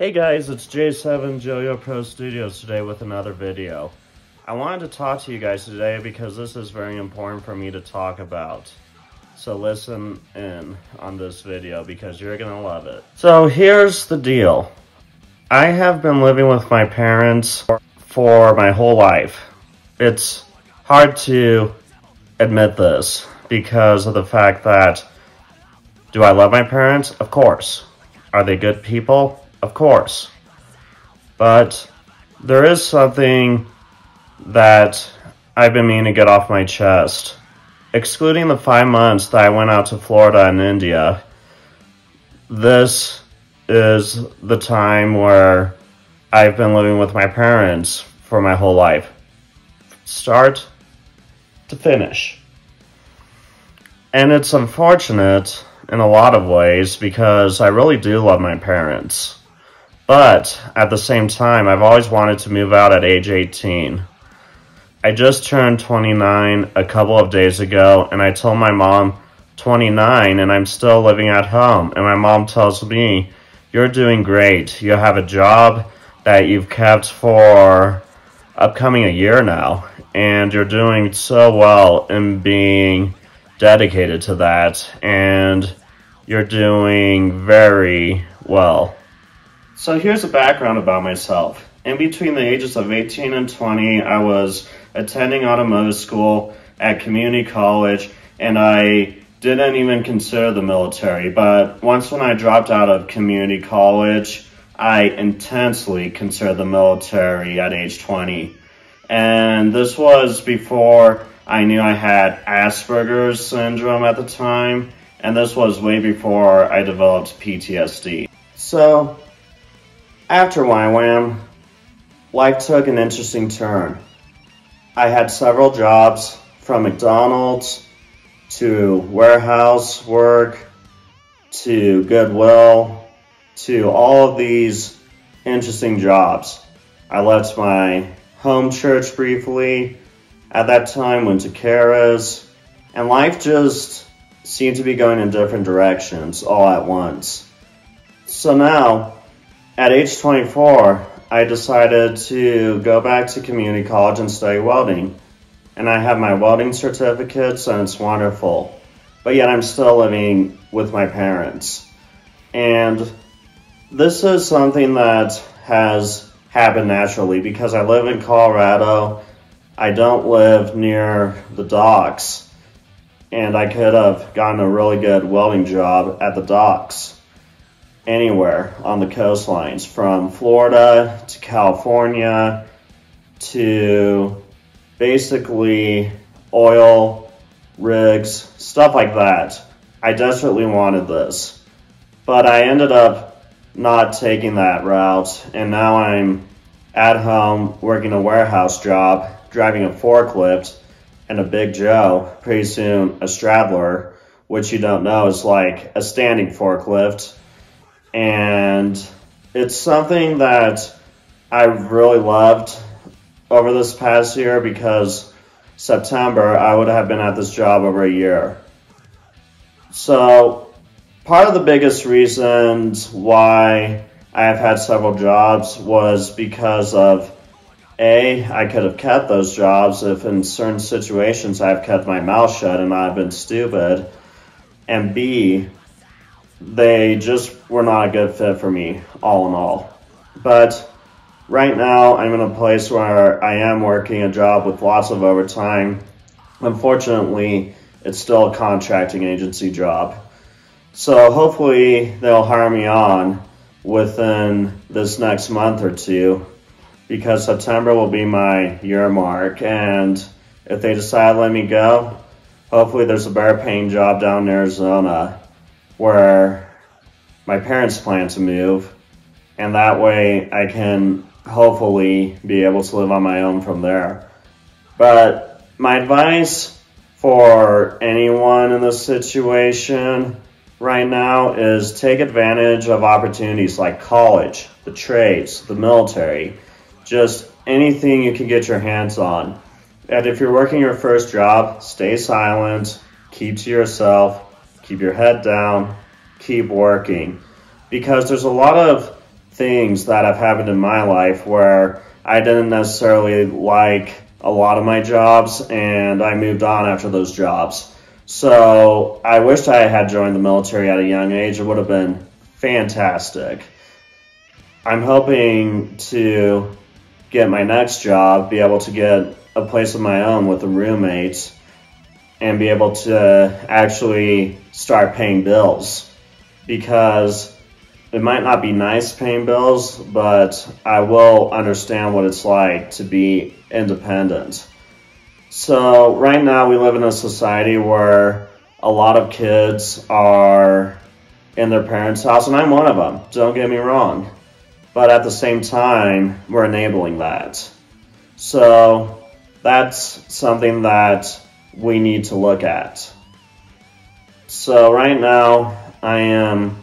Hey guys, it's J7 Joyo Pro Studios today with another video. I wanted to talk to you guys today because this is very important for me to talk about. So listen in on this video because you're gonna love it. So here's the deal. I have been living with my parents for my whole life. It's hard to admit this because of the fact that do I love my parents? Of course. Are they good people? Of course. But there is something that I've been meaning to get off my chest. Excluding the five months that I went out to Florida and India, this is the time where I've been living with my parents for my whole life. Start to finish. And it's unfortunate in a lot of ways because I really do love my parents. But at the same time, I've always wanted to move out at age 18. I just turned 29 a couple of days ago, and I told my mom, 29, and I'm still living at home. And my mom tells me, You're doing great. You have a job that you've kept for upcoming a year now, and you're doing so well in being dedicated to that, and you're doing very well. So here's a background about myself. In between the ages of 18 and 20, I was attending automotive school at community college, and I didn't even consider the military. But once when I dropped out of community college, I intensely considered the military at age 20. And this was before I knew I had Asperger's syndrome at the time, and this was way before I developed PTSD. So after YWAM, life took an interesting turn. I had several jobs from McDonald's to warehouse work to Goodwill to all of these interesting jobs. I left my home church briefly. At that time, went to Caras, and life just seemed to be going in different directions all at once. So now, at age 24, I decided to go back to community college and study welding. And I have my welding certificates and it's wonderful. But yet I'm still living with my parents. And this is something that has happened naturally because I live in Colorado. I don't live near the docks. And I could have gotten a really good welding job at the docks anywhere on the coastlines from Florida to California to basically oil rigs, stuff like that. I desperately wanted this, but I ended up not taking that route, and now I'm at home working a warehouse job, driving a forklift, and a Big Joe, pretty soon a straddler, which you don't know is like a standing forklift and it's something that I've really loved over this past year because September I would have been at this job over a year. So part of the biggest reasons why I have had several jobs was because of a, I could have kept those jobs if in certain situations I've kept my mouth shut and I've been stupid. And B, they just were not a good fit for me, all in all. But right now, I'm in a place where I am working a job with lots of overtime. Unfortunately, it's still a contracting agency job. So hopefully, they'll hire me on within this next month or two because September will be my year mark. And if they decide to let me go, hopefully, there's a better paying job down in Arizona where my parents plan to move, and that way I can hopefully be able to live on my own from there. But my advice for anyone in this situation right now is take advantage of opportunities like college, the trades, the military, just anything you can get your hands on. And if you're working your first job, stay silent, keep to yourself, keep your head down, keep working. Because there's a lot of things that have happened in my life where I didn't necessarily like a lot of my jobs and I moved on after those jobs. So I wished I had joined the military at a young age. It would have been fantastic. I'm hoping to get my next job, be able to get a place of my own with a roommate, and be able to actually start paying bills. Because it might not be nice paying bills, but I will understand what it's like to be independent. So, right now, we live in a society where a lot of kids are in their parents' house, and I'm one of them, don't get me wrong. But at the same time, we're enabling that. So, that's something that we need to look at. So, right now, I am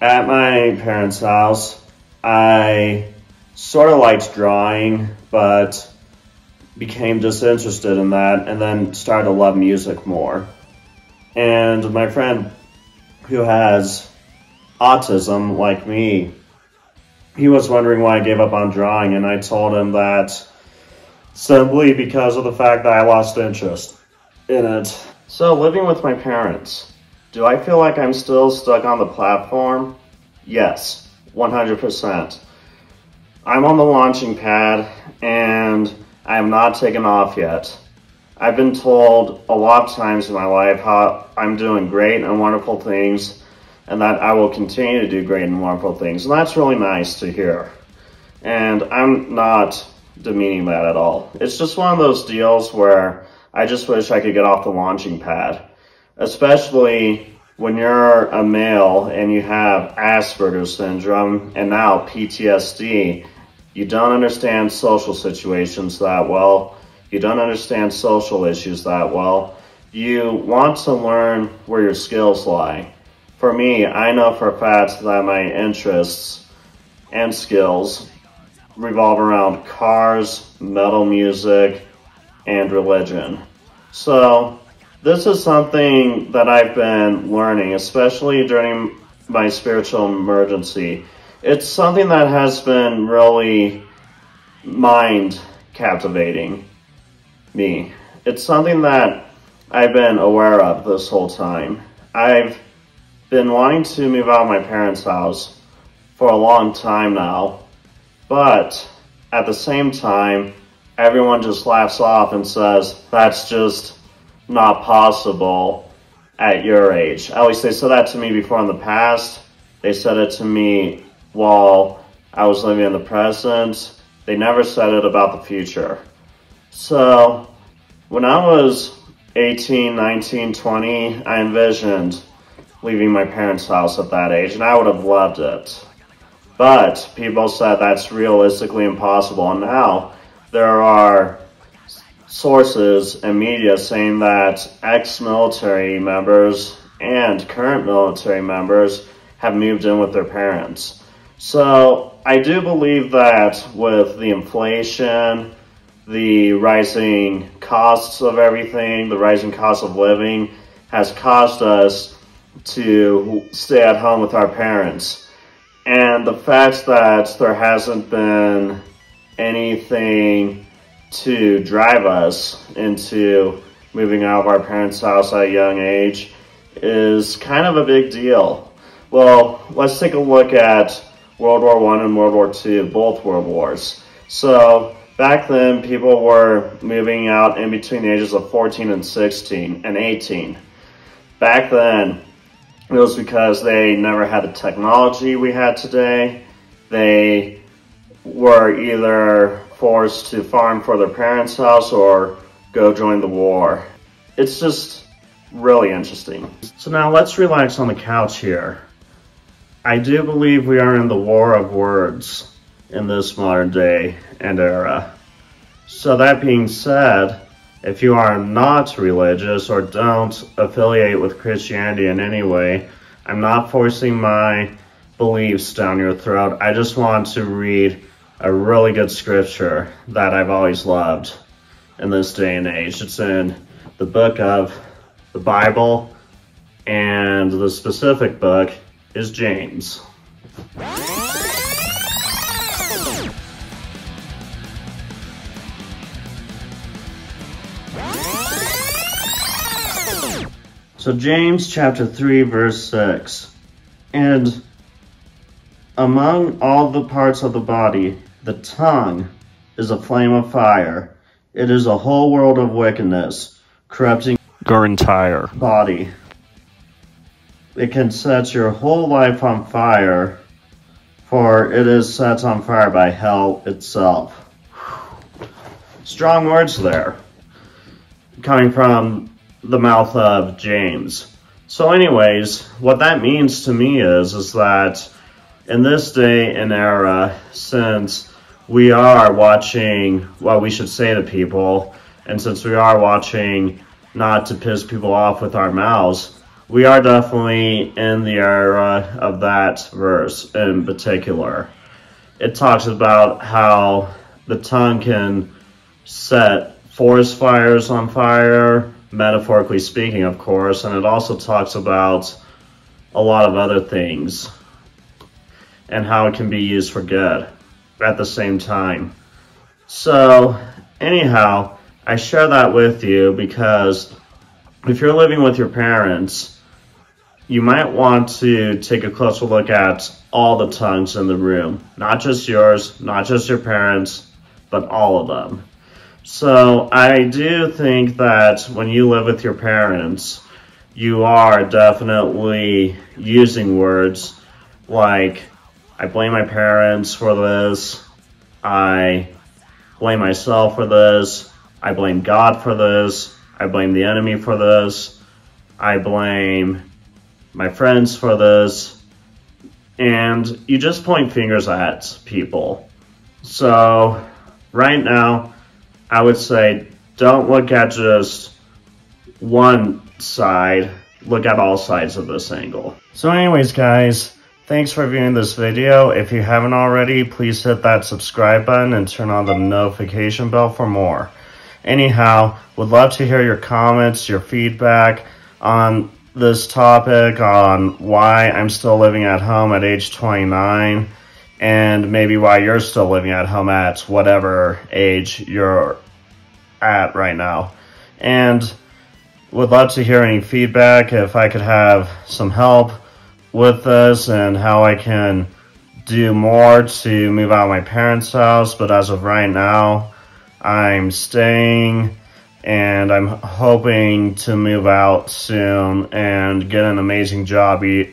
at my parents' house. I sort of liked drawing, but became disinterested in that and then started to love music more. And my friend who has autism like me, he was wondering why I gave up on drawing, and I told him that simply because of the fact that I lost interest in it. So, living with my parents, do I feel like I'm still stuck on the platform? Yes, 100%. I'm on the launching pad and I am not taken off yet. I've been told a lot of times in my life how I'm doing great and wonderful things and that I will continue to do great and wonderful things. And that's really nice to hear. And I'm not demeaning that at all. It's just one of those deals where I just wish I could get off the launching pad, especially when you're a male and you have Asperger's syndrome and now PTSD. You don't understand social situations that well. You don't understand social issues that well. You want to learn where your skills lie. For me, I know for a fact that my interests and skills revolve around cars, metal music, and religion. So, this is something that I've been learning, especially during my spiritual emergency. It's something that has been really mind captivating me. It's something that I've been aware of this whole time. I've been wanting to move out of my parents' house for a long time now, but at the same time, everyone just laughs off and says, that's just not possible at your age. At least they said that to me before in the past. They said it to me while I was living in the present. They never said it about the future. So when I was 18, 19, 20, I envisioned leaving my parents' house at that age, and I would have loved it. But people said that's realistically impossible, and now there are sources and media saying that ex-military members and current military members have moved in with their parents. So I do believe that with the inflation, the rising costs of everything, the rising cost of living has caused us to stay at home with our parents. And the fact that there hasn't been anything to drive us into moving out of our parents' house at a young age is kind of a big deal. Well, let's take a look at World War One and World War Two, both world wars. So back then, people were moving out in between the ages of 14 and 16 and 18. Back then, it was because they never had the technology we had today. They were either forced to farm for their parents' house or go join the war. It's just really interesting. So now let's relax on the couch here. I do believe we are in the war of words in this modern day and era. So that being said, if you are not religious or don't affiliate with Christianity in any way, I'm not forcing my beliefs down your throat. I just want to read a really good scripture that I've always loved in this day and age. It's in the book of the Bible, and the specific book is James. So James chapter 3 verse 6 and among all the parts of the body the tongue is a flame of fire. It is a whole world of wickedness, corrupting your entire body. It can set your whole life on fire, for it is set on fire by hell itself. Strong words there, coming from the mouth of James. So anyways, what that means to me is, is that in this day and era, since we are watching what we should say to people, and since we are watching not to piss people off with our mouths, we are definitely in the era of that verse in particular. It talks about how the tongue can set forest fires on fire, metaphorically speaking, of course, and it also talks about a lot of other things and how it can be used for good at the same time. So, anyhow, I share that with you because if you're living with your parents, you might want to take a closer look at all the tongues in the room. Not just yours, not just your parents, but all of them. So I do think that when you live with your parents, you are definitely using words like, I blame my parents for this, I blame myself for this, I blame God for this, I blame the enemy for this, I blame my friends for this, and you just point fingers at people. So, right now, I would say don't look at just one side, look at all sides of this angle. So anyways, guys, thanks for viewing this video. If you haven't already, please hit that subscribe button and turn on the notification bell for more. Anyhow, would love to hear your comments, your feedback on this topic on why I'm still living at home at age 29 and maybe why you're still living at home at whatever age you're at right now. And would love to hear any feedback if I could have some help with this and how I can do more to move out of my parents' house. But as of right now, I'm staying and I'm hoping to move out soon and get an amazing job in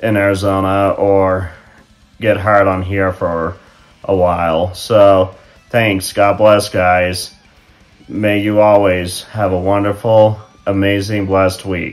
Arizona or get hired on here for a while. So thanks. God bless, guys. May you always have a wonderful, amazing, blessed week.